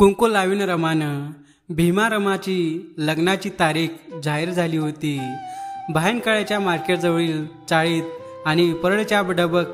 कुंकू लावीन रमानं. भीमा रमाची लग्नाची तारीख जाहीर झाली होती. बाहेनकाळ्याच्या मार्केटजवळील चाळीत आणि परळच्या डबक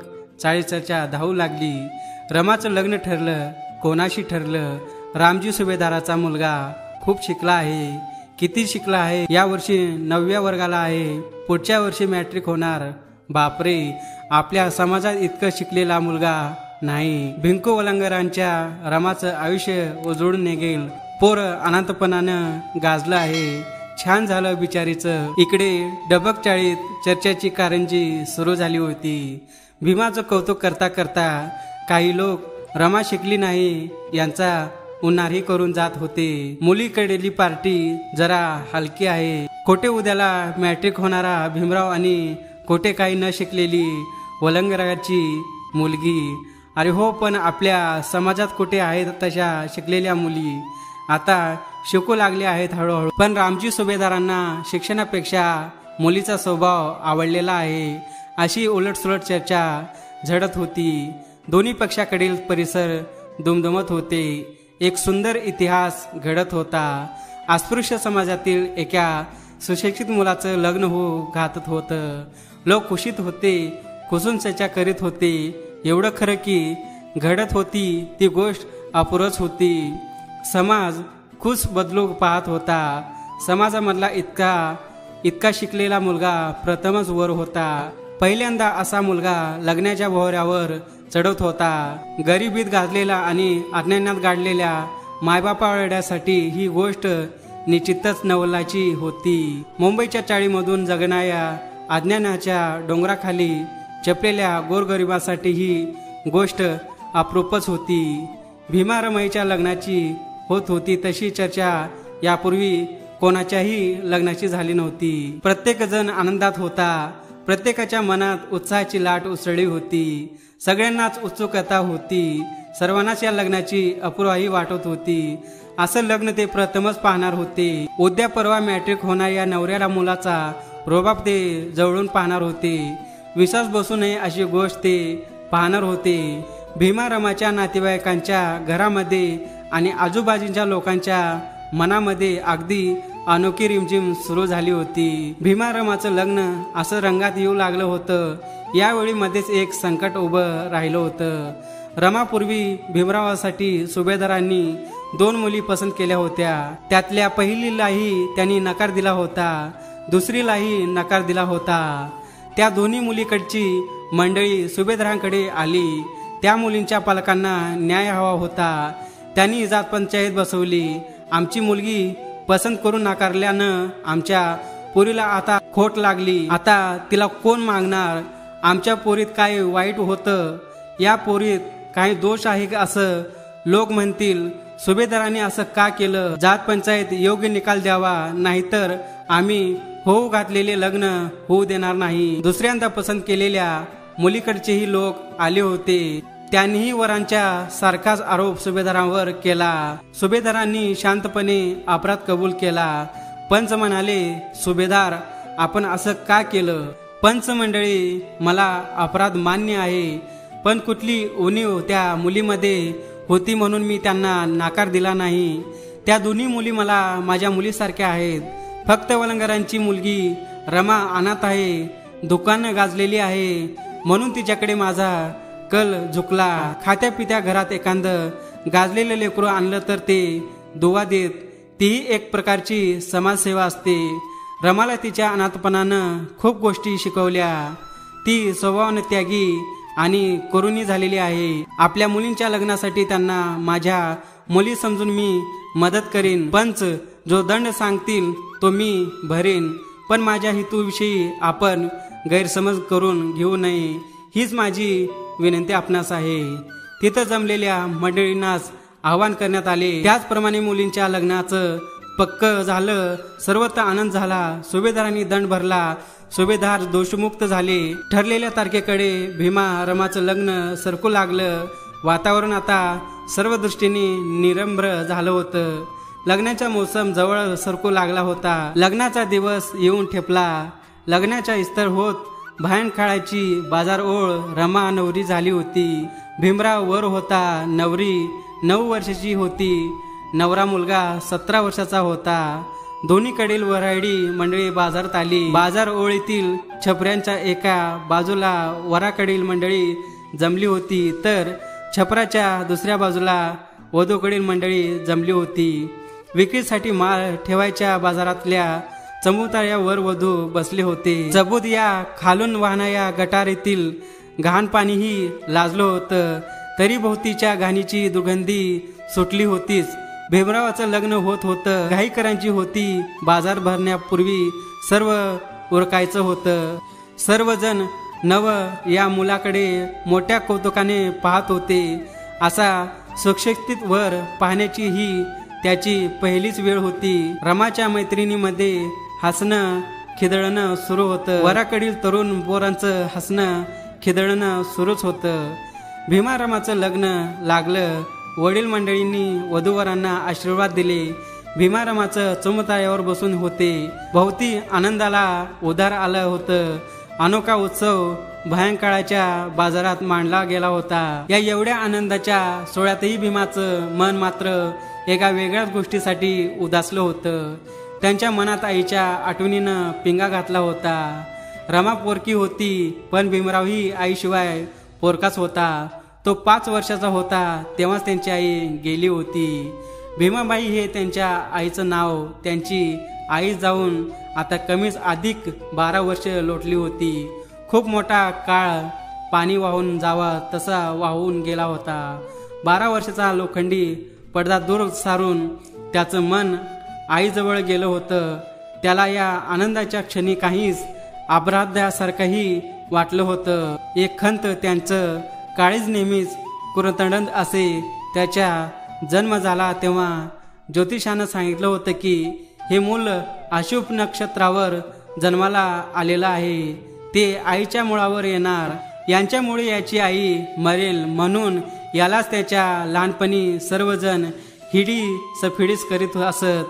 चाळीसच्या धावू लागली. रमाचं लग्न ठरलं कोणाशी ठरलं रामजी सुभेदाराचा मुलगा खूप शिकला आहे. किती शिकला आहे? यावर्षी नवव्या वर्गाला आहे. पुढच्या वर्षी मॅट्रिक होणार. बापरे! आपल्या समाजात इतकं शिकलेला मुलगा नाही. भिंको वलंगरांच्या रमाचं आयुष्य उजळून निघेल. पोर अनंतपणानं गाजलं आहे. छान झालं बिचारीचं. इकडे डबक चाळीत चर्चेची कारंजी सुरू झाली होती. भीमाचं कौतुक करता करता काही लोक रमा शिकली नाही यांचा उन्हारही करून जात होते. मुलीकडेली पार्टी जरा हलकी आहे. कोठे उद्याला मॅट्रिक होणारा भीमराव आणि कोठे काही न शिकलेली वलंगराची मुलगी अरे हो पण आपल्या समाजात कुठे आहेत तशा शिकलेल्या मुली? आता शिकू लागल्या आहेत हळूहळू. पण रामजी सुभेदारांना शिक्षणापेक्षा मुलीचा स्वभाव आवडलेला आहे. अशी उलटसुलट चर्चा झडत होती. दोन्ही पक्षाकडील परिसर दुमदुमत होते. एक सुंदर इतिहास घडत होता. अस्पृश्य समाजातील एका सुशिक्षित मुलाचं लग्न हो घातत होतं. लोक खुशीत होते कुसून चर्चा करीत होते. एवढं खरं की घडत होती ती गोष्ट अपुरच होती. समाज खुश बदलू पाहत होता. समाजामधला इतका इतका शिकलेला मुलगा प्रथमच वर होता. पहिल्यांदा असा मुलगा लग्नाच्या भोवऱ्यावर चढवत होता. गरिबीत गाजलेला आणि अज्ञानात गाडलेल्या मायबापावड्यासाठी ही गोष्ट निश्चितच नवलाची होती. मुंबईच्या चाळीमधून जगणाऱ्या अज्ञानाच्या डोंगराखाली चपलेल्या गोरगरिबासाठी ही गोष्ट अप्रूपच होती. भीमारमाईच्या लग्नाची होत होती तशी चर्चा यापूर्वी कोणाच्याही लग्नाची झाली नव्हती. प्रत्येक जण आनंदात होता. प्रत्येकाच्या मनात उत्साहाची लाट उसळली होती. सगळ्यांनाच उत्सुकता होती. सर्वांनाच या लग्नाची अपूर्वाही वाटत होती. असं लग्न ते प्रथमच पाहणार होते. उद्या परवा मॅट्रिक होणार या नवऱ्याला मुलाचा रोबाब ते जवळून पाहणार होते. विश्वास बसू नये अशी गोष्ट ते पाहणार होते. भीमारामाच्या नातेवाईकांच्या घरामध्ये आणि आजूबाजूच्या लोकांच्या मनामध्ये अगदी अनोखी रिमझिम सुरू झाली होती. भीमारामाचं लग्न असं रंगात येऊ लागलं होतं. यावेळी मध्येच एक संकट उभं राहिलं होतं. रमापूर्वी भीमरावासाठी सुभेदारांनी दोन मुली पसंत केल्या होत्या. त्यातल्या पहिलीलाही त्यांनी नकार दिला होता. दुसरीलाही नकार दिला होता. त्या दोन्ही मुलीकडची मंडळी सुभेदारांकडे आली. त्या मुलींच्या पालकांना न्याय हवा होता. त्यांनी जात पंचायत बसवली. आमची मुलगी पसंत करून नाकारल्यानं आमच्या पोरीला आता खोट लागली. आता तिला कोण मागणार? आमच्या पोरीत काय वाईट होतं? या पोरीत काही दोष आहे का असं लोक म्हणतील. सुभेदारांनी असं का केलं? जात पंचायत योग्य निकाल द्यावा नाहीतर आम्ही होऊ घातलेले लग्न होऊ देणार नाही. दुसऱ्यांदा पसंत केलेल्या मुलीकडचेही लोक आले होते. त्यांनीही वरांच्या सारखाच आरोप सुभेदारांवर केला. सुभेदारांनी शांतपणे अपराध कबूल केला. पंच म्हणाले सुभेदार आपण असं का केलं? पंच मंडळी मला अपराध मान्य आहे. पण कुठली उणीव त्या मुलीमध्ये होती म्हणून मी त्यांना नाकार दिला नाही. त्या दोन्ही मुली मला माझ्या मुलीसारख्या आहेत. फक्त वलंगरांची मुलगी रमा अनाथ आहे दुकानं गाजलेली आहे म्हणून तिच्याकडे माझा कल झुकला. खात्या पित्या घरात एखादं गाजलेलं लेकरू आणलं तर ते दुवा देत. तीही एक प्रकारची समाजसेवा असते. रमाला तिच्या अनाथपणानं खूप गोष्टी शिकवल्या. ती स्वभावानं त्यागी आणि करुणी झालेली आहे. आपल्या मुलींच्या लग्नासाठी त्यांना माझ्या मुली समजून मी मदत करीन. पंच जो दंड सांगतील तो मी भरेन. पण माझ्या हेतूविषयी आपण गैरसमज करून घेऊ नये हीच माझी विनंती आपणास आहे. तिथं जमलेल्या मंडळींनाच आवाहन करण्यात आले. त्याचप्रमाणे मुलींच्या लग्नाचं पक्क झालं सर्वत्र आनंद झाला सुभेदारांनी दंड भरला सुभेदार दोषमुक्त झाले. ठरलेल्या तारखेकडे भीमा रमाचं लग्न सरकू लागलं. वातावरण आता सर्व दृष्टीने निरंभ्र झालं होतं. लग्नाचा मोसम जवळ सरकू लागला होता. लग्नाचा दिवस येऊन ठेपला. लग्नाच्या इस्तर होत भयान काळाची बाजार ओळ रमा नवरी झाली होती. भीमराव वर होता नवरी नऊ वर्षाची होती. नवरा मुलगा सतरा वर्षाचा होता. दोन्हीकडील वराडी मंडळी बाजारात आली. बाजार ओळीतील छपऱ्यांच्या एका बाजूला वराकडील मंडळी जमली होती. तर छपराच्या दुसऱ्या बाजूला वधूकडील मंडळी जमली होती. विक्रीसाठी माल ठेवायच्या बाजारातल्या चमुताळ्यावर वधू बसले होते. जबूद या खालून वाहणाऱ्या गटारीतील घाण पाणीही लाजलं होतं. तरी भोवतीच्या घाणीची दुर्गंधी सुटली होतीच. भीमरावाचं लग्न होत होतं. घाईकरांची होती. बाजार भरण्यापूर्वी सर्व उरकायचं होतं. सर्वजण नव या मुलाकडे मोठ्या कौतुकाने पाहत होते. असा सुशिक्षित वर पाहण्याची ही त्याची पहिलीच वेळ होती. रमाच्या मैत्रिणीमध्ये हसणं खिदळणं सुरू होतं. वराकडील तरुण पोरांचं हसणं खिदळणं सुरूच होतं. भीमारामाचं लग्न लागलं. वडील मंडळींनी वधूवरांना आशीर्वाद दिले. भीमारामाचं चुमताळ्यावर बसून होते. भोवती आनंदाला उधार आलं होतं. अनोखा उत्सव भयंकाळाच्या बाजारात मांडला गेला होता. या एवढ्या आनंदाच्या सोहळ्यातही भीमाचं मन मात्र एका वेगळ्याच गोष्टीसाठी उदासलं होतं. त्यांच्या मनात आईच्या आठवणीनं पिंगा घातला होता. रमा पोरकी होती पण भीमराव ही आईशिवाय पोरकाच होता. तो पाच वर्षाचा होता तेव्हाच त्यांची आई गेली होती. भीमाबाई हे त्यांच्या आईचं नाव त्यांची आई जाऊन आता कमीच अधिक बारा वर्ष लोटली होती. खूप मोठा काळ पाणी वाहून जावा तसा वाहून गेला होता. बारा वर्षाचा लोखंडी पडदा दूर सारून त्याचं मन आईजवळ गेलं होतं. त्याला या आनंदाच्या क्षणी काहीच अपराध्यासारखंही वाटलं होतं. एक खंत त्यांचं काळीच नेहमीच कुरतडंद असे त्याच्या जन्म झाला तेव्हा ज्योतिषानं सांगितलं होतं की हे मूल अशुभ नक्षत्रावर जन्माला आलेला आहे. ते आईच्या मुळावर येणार. यांच्यामुळे याची आई मरेल म्हणून यालाच त्याच्या लहानपणी सर्वजण हिडी सफिडीस करीत असत.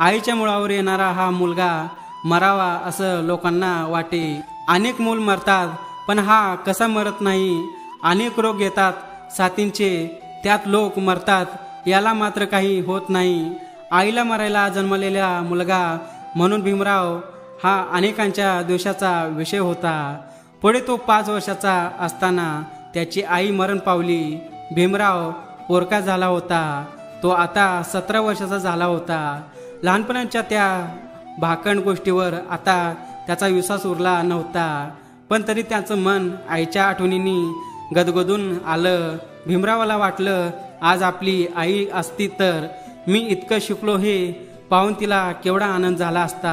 आईच्या मुळावर येणारा हा मुलगा मरावा असं लोकांना वाटे. अनेक मूल मरतात पण हा कसा मरत नाही? अनेक रोग येतात साथींचे. त्यात लोक मरतात याला मात्र काही होत नाही. आईला मरायला जन्मलेला मुलगा म्हणून भीमराव हा अनेकांच्या द्वेषाचा विषय होता. पुढे तो पाच वर्षाचा असताना त्याची आई मरण पावली. भीमराव पोरका झाला होता. तो आता सतरा वर्षाचा झाला होता. लहानपणाच्या त्या भाकण गोष्टीवर आता त्याचा विश्वास उरला नव्हता. पण तरी त्याचं मन आईच्या आठवणींनी गदगदून आलं. भीमरावाला वाटलं आज आपली आई असती तर मी इतकं शिकलो हे पाहून तिला केवढा आनंद झाला असता.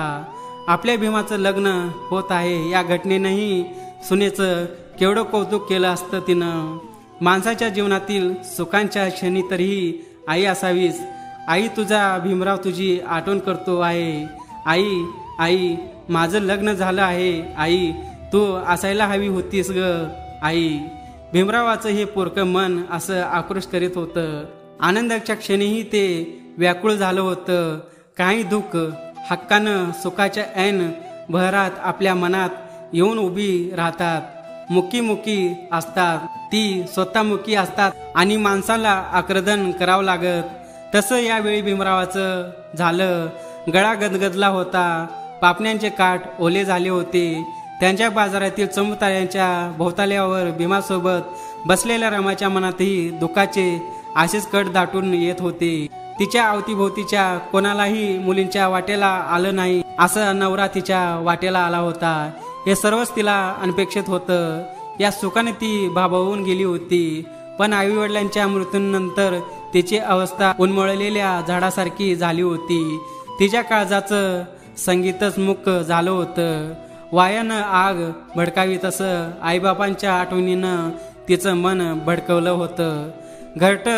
आपल्या भीमाचं लग्न होत आहे या घटनेनंही सुनेचं केवढं कौतुक केलं असतं तिनं. माणसाच्या जीवनातील सुखांच्या क्षणी तरीही आई असावीस. आई तुझा भीमराव तुझी आठवण करतो आहे. आई आई माझं लग्न झालं आहे. आई तू असायला हवी होतीस ग आई. भीमरावाचं हे पोरकं मन असं आक्रोश करीत होतं. आनंदाच्या क्षणीही ते व्याकुळ झालं होतं. काही दुःख हक्कानं सुखाच्या ऐन भरात आपल्या मनात येऊन उभी राहतात. मुकी मुकी असतात. ती स्वतःमुखी असतात आणि माणसाला आक्रदन करावं लागत. तसं यावेळी भीमरावाचं झालं. गळा गदगदला होता. पापण्यांचे काठ ओले झाले होते. त्यांच्या बाजारातील चमुताळ्यांच्या भोवताल्यावर भीमासोबत बसलेल्या रमाच्या मनातही दुःखाचे आशेच कट दाटून येत होते. तिच्या अवतीभोवतीच्या कोणालाही मुलींच्या वाटेला आलं नाही असं नवरा तिच्या वाटेला आला होता. हे सर्वच तिला अनपेक्षित होतं. या सुखाने ती भाभावून गेली होती. पण आई वडिलांच्या मृत्यूनंतर तिची अवस्था उन्मळलेल्या झाडासारखी झाली होती. तिच्या काळजाचं संगीतच मुक झालं होतं. वायानं आग भडकावी तसं आईबापांच्या आठवणीनं तिचं मन भडकवलं होतं. घरट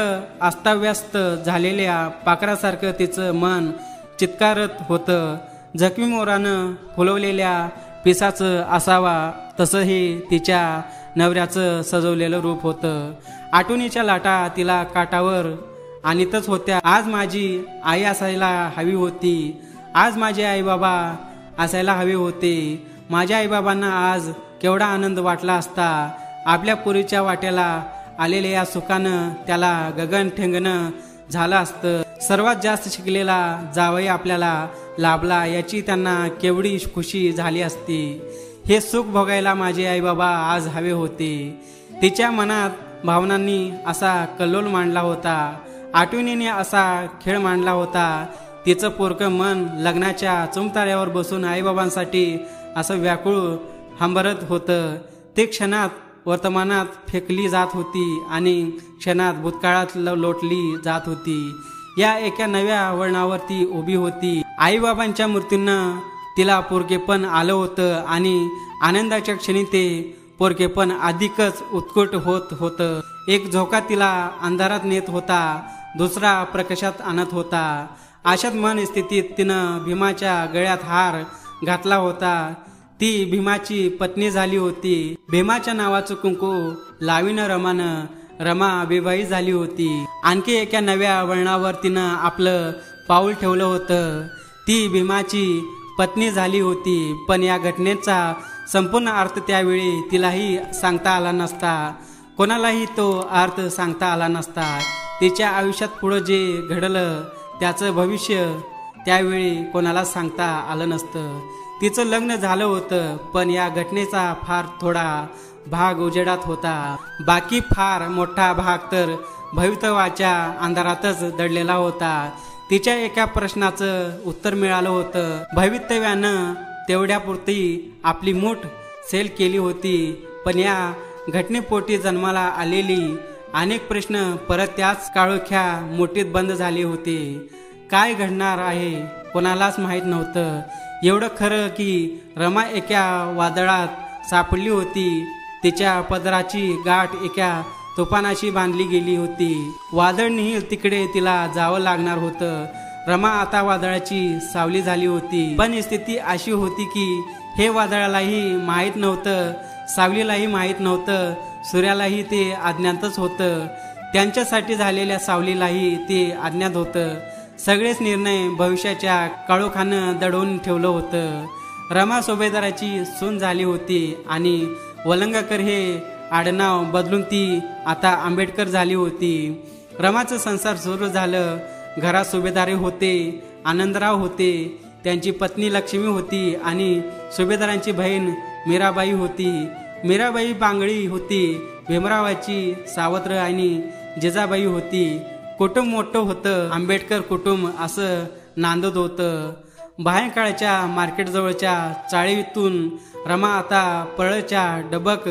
अस्ताव्यस्त झालेल्या पाखरासारखं तिचं मन चित्कारत होतं. जखमी मोरानं फुलवलेल्या पिसाचं असावा तसंही तिच्या नवऱ्याचं सजवलेलं रूप होतं. आठवणीच्या लाटा तिला काटावर आणतच होत्या. आज माझी आई असायला हवी होती. आज माझे आई बाबा असायला हवे होते. माझ्या आईबाबांना आज केवढा आनंद वाटला असता. आपल्या पुरीच्या वाट्याला आलेल्या या सुखानं त्याला गगन ठेंगणं झालं असतं. सर्वात जास्त शिकलेला जावई आपल्याला लाभला याची त्यांना केवढी खुशी झाली असती. हे सुख भोगायला माझे आई बाबा आज हवे होते. तिच्या मनात भावनांनी असा कल्लोल मांडला होता. आठवणीने असा खेळ मांडला होता. तिचं पोरकं मन लग्नाच्या चुमताळ्यावर बसून आईबाबांसाठी असं व्याकुळ हंबरत होतं. ते क्षणात वर्तमानात फेकली जात होती आणि क्षणात भूतकाळात लोटली जात होती. या एका नव्या वळणावरती उभी होती. आईबाबांच्या मृत्यूंना तिला पोरकेपण आलं होतं आणि आनंदाच्या क्षणी ते पोरकेपण अधिकच उत्कट होत होतं. एक झोका तिला अंधारात नेत होता दुसरा प्रकाशात आणत होता. अशात मन स्थितीत तिनं भीमाच्या गळ्यात हार घातला होता. ती भीमाची पत्नी झाली होती. भीमाच्या नावाचं कुंकू लावीन रमानं रमा विवाही झाली होती. आणखी एका नव्या वळणावर तिनं आपलं पाऊल ठेवलं होतं. ती भीमाची पत्नी झाली होती पण या घटनेचा संपूर्ण अर्थ त्यावेळी तिलाही सांगता आला नसता. कोणालाही तो अर्थ सांगता आला नसता. तिच्या आयुष्यात पुढं जे घडलं त्याचं भविष्य त्यावेळी कोणाला सांगता आलं नसतं. तिचं लग्न झालं होतं पण या घटनेचा फार थोडा भाग उजेडात होता. बाकी फार मोठा भाग तर भवितवाच्या अंधारातच दडलेला होता. तिच्या एका प्रश्नाचं उत्तर मिळालं होतं. भवितव्यानं तेवढ्यापुरती आपली मूठ सेल केली होती पण या घटनेपोटी जन्माला आलेली अनेक प्रश्न परत त्याच काळोख्या मोठीत बंद झाले होते. काय घडणार आहे कोणालाच माहीत नव्हतं. एवढं खरं की रमा एका वादळात सापडली होती. तिच्या पदराची गाठ एका तुफानाशी बांधली गेली होती. वादळ निहील तिकडे तिला जावं लागणार होतं. रमा आता वादळाची सावली झाली होती. पण स्थिती अशी होती की हे वादळालाही माहीत नव्हतं सावलीलाही माहीत नव्हतं सूर्यालाही ते अज्ञातच होतं. त्यांच्यासाठी झालेल्या सावलीलाही ते अज्ञात होतं. सगळेच निर्णय भविष्याच्या काळोखानं दडवून ठेवलं होतं. रमा सोबेदाराची सून झाली होती आणि वलंगाकर हे आडनाव बदलून ती आता आंबेडकर झाली होती. रमाचं संसार सुरू झालं. घरात सुभेदारी होते आनंदराव होते त्यांची पत्नी लक्ष्मी होती आणि सुभेदारांची बहीण मीराबाई होती. मीराबाई बांगळी होती भीमरावाची सावत्र आणि जिजाबाई होती. कुटुंब मोठं होतं आंबेडकर कुटुंब असं नांदत होतं. बाहेरकाळच्या मार्केटजवळच्या चाळीतून रमा आता पळच्या डबक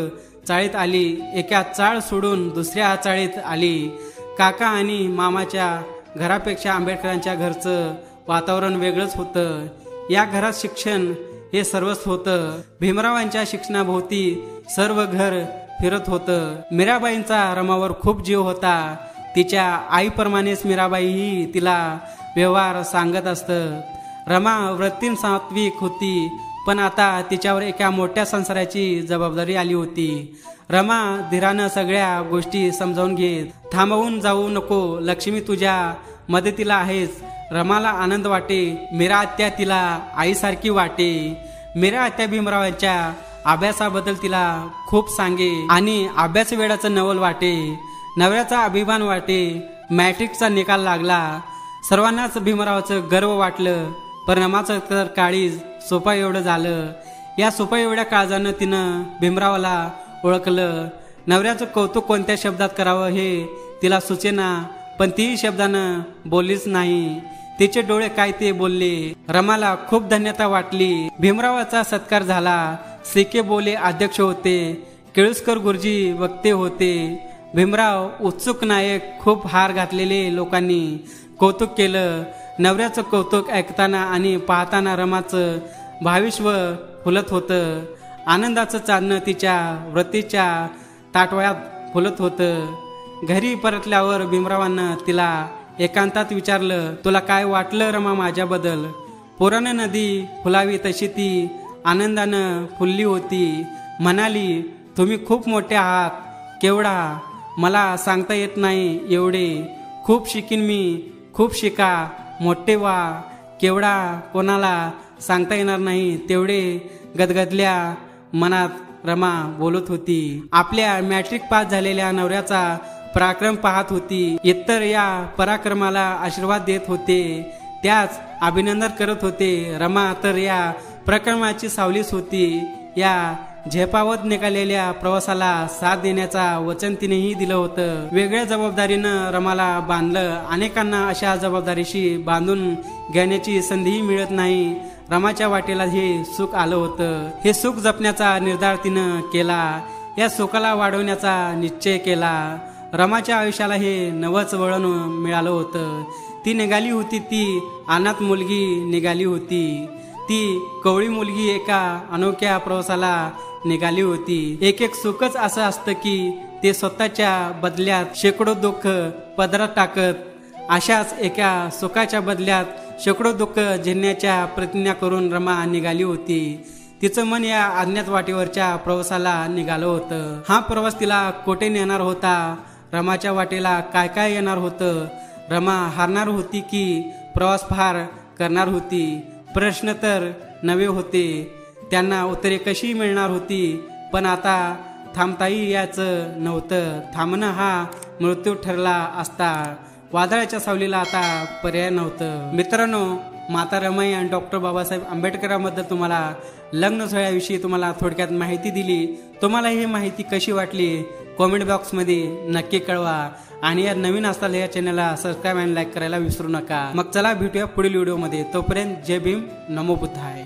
चाळीत आली एका चाळ सोडून दुसऱ्या चाळीत आली. काका आणि मामाच्या घरापेक्षा आंबेडकरांच्या घरचं वातावरण वेगळंच होतं. या घरात शिक्षण हे सर्वच होतं. भीमरावांच्या शिक्षणाभोवती सर्व घर फिरत होतं. मीराबाईंचा रमावर खूप जीव होता. तिच्या आईप्रमाणेच मीराबाईही तिला व्यवहार सांगत असत. रमा वृत्तीन सात्विक होती पण आता तिच्यावर एका मोठ्या संसाराची जबाबदारी आली होती. रमा धीरानं सगळ्या गोष्टी समजावून घेत थांबवून जाऊ नको लक्ष्मी तुझ्या मदतीला आहेस. रमाला आनंद वाटे मीरा आत्या तिला आईसारखी वाटे. मीरा आत्या भीमरावांच्या अभ्यासाबद्दल तिला खूप सांगे आणि अभ्यास वेळाचं नवल वाटे. नवऱ्याचा अभिमान वाटे मॅट्रिकचा निकाल लागला. सर्वांनाच भीमरावाचं गर्व वाटलं. परिणामाचं तर काळीज सोपा एवढं झालं. या सोपा एवढ्या काळजानं तिनं भीमरावाला ओळखलं. नवऱ्याचं कौतुक कोणत्या शब्दात करावं हे तिला सुचेना पण तीही शब्दानं बोललीच नाही. तिचे डोळे काय ते बोलले. रमाला खूप धन्यता वाटली. भीमरावाचा सत्कार झाला. सिके बोले अध्यक्ष होते. केळुसकर गुरुजी वक्ते होते. भीमराव उत्सुक नायक खूप हार घातलेले लोकांनी कौतुक केलं. नवऱ्याचं कौतुक ऐकताना आणि पाहताना रमाचं भाविश्व फुलत होतं. आनंदाचं चांदणं तिच्या व्रतीच्या ताटवयात फुलत होतं. घरी परतल्यावर भीमरावांना तिला एकांतात विचारलं तुला काय वाटलं रमा माझ्याबद्दल? पुरण नदी फुलावी तशी ती आनंदानं फुलली होती. म्हणाली तुम्ही खूप मोठे आहात. केवढा मला सांगता येत नाही एवढे. खूप शिकीन मी खूप शिका. मोठे वा केवढा कोणाला सांगता येणार नाही तेवढे गदगदल्या मनात रमा बोलत होती. आपल्या मॅट्रिक पास झालेल्या नवऱ्याचा पराक्रम पाहत होती. इतर या पराक्रमाला आशीर्वाद देत होते. त्याच अभिनंदन करत होते. रमा तर या प्रक्रमाची सावलीच होती. या झेपावत निघालेल्या प्रवासाला साथ देण्याचा वचन तिनेही दिलं होतं. वेगळ्या जबाबदारीनं रमाला बांधलं. अनेकांना अशा जबाबदारीशी बांधून घेण्याची संधीही मिळत नाही. रमाच्या वाटेला हे सुख आलं होतं. हे सुख जपण्याचा निर्धार तिनं केला. या सुखाला वाढवण्याचा निश्चय केला. रमाच्या आयुष्याला हे नवच वळण मिळालं होतं. ती निघाली होती ती अनाथ मुलगी निघाली होती. ती कवळी मुलगी एका अनोख्या प्रवासाला निघाली होती. एक एक सुखच असं असतं की ते स्वतःच्या बदल्यात शेकडो दुःख पदरात टाकत अशाच एका सुखाच्या बदल्यात शेकडो दुःख झेलण्याच्या प्रतिज्ञा करून रमा निघाली होती. तिचं मन या अज्ञात वाटेवरच्या प्रवासाला निघालं होतं. हा प्रवास तिला कोठे नेणार होता? रमाच्या वाटेला काय काय येणार होतं? रमा हारणार होती की प्रवास फार करणार होती? प्रश्न तर नवे होते. त्यांना उत्तरे कशी मिळणार होती? पण आता थांबताही याचं नव्हतं. थांबणं हा मृत्यू ठरला असता. वादळाच्या सावलीला आता पर्याय नव्हतं. मित्रांनो माता रमाई आणि डॉक्टर बाबासाहेब आंबेडकरांबद्दल तुम्हाला लग्न सोहळ्याविषयी तुम्हाला थोडक्यात माहिती दिली. तुम्हाला ही माहिती कशी वाटली? कॉमेंट बॉक्समध्ये नक्की कळवा. आणि या नवीन असताना या चॅनलला सबस्क्राईब आणि लाईक करायला विसरू नका. मग चला भेटूया पुढील व्हिडिओमध्ये तोपर्यंत जय भीम. नमो बुद्धाय.